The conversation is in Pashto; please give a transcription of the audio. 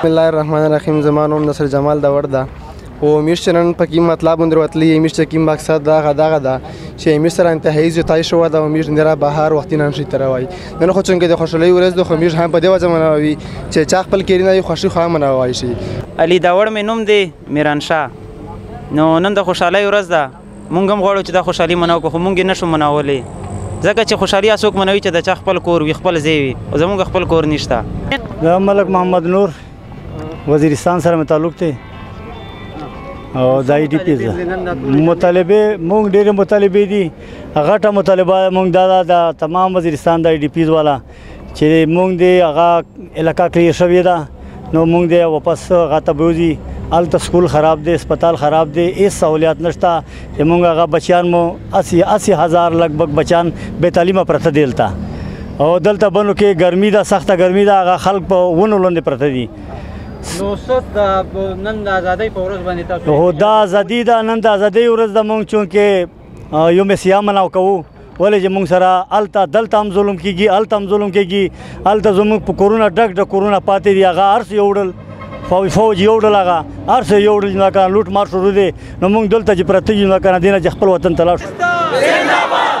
بسم الله الرحمن الرحیم زما نوم نصر جمال داوړ ده او امیر چې نن په کوم مطلب باندې وتلی امیر چې کوم مقصد دا غدا غدا چې امیر سره انتهایی زیاتای شو دا امیر نره بهر وخت نه شي تروي نن خو څنګه د خوشحالي ورځ د امیر هم په دې وجه منوي چې چا خپل کېرینه یو خوشي خو منوي شي علي داوړ مې نوم دی میران شاه نو نن د خوشحالي ورځ ده مونږ هم غواړو چې دا خوشحالي منو کو خو مونږ یې نشو منولی ځکه چې خوشحالي اسوک منوي چې د چا خپل کور وي خپل ځای وي او زمونږ خپل کور نشته دا ملک محمد نور وزیرستان سره متعلق دی او د آی ډی پی مطالبه مونږ ډېر مطالبه دي غټه مطالبه مونږ دا د تمام وزیرستان د آی ډی پی والا چې مونږ دی هغه علاقه کلیئر شوې ده نو مونږ دی واپس غاته بوزي الته سکول خراب دی سپیتال خراب دی هیڅ سہولیات نشته چې مونږ هغه بچیان مو 80 80 هزار لګ بګ بچان به تعلیمه پرته دیلته او دلته بنو کې ګرمي ده سخته ګرمي ده هغه خلک په ونو لاندې پرته دي نو ست نن د ازادۍ په ورځ باندې تاسو هو دا ازادي ده نن د ازادۍ ورځ ده مونږ چونکه یوم سیام مناو کوو ولې چې موږ سره الته دلته هم ظلم کیږي الته هم ظلم کیږي الته زموږ په کورونا ډک ډک کورونا پاتې دی هغه ارس یو وړل فوج فوج یو ډول هغه ارس یو ډول نه کړ لوټ مار شروع دی نو موږ دلته چې پرته یو نه کړ دینه چې خپل وطن تلاش زنده باد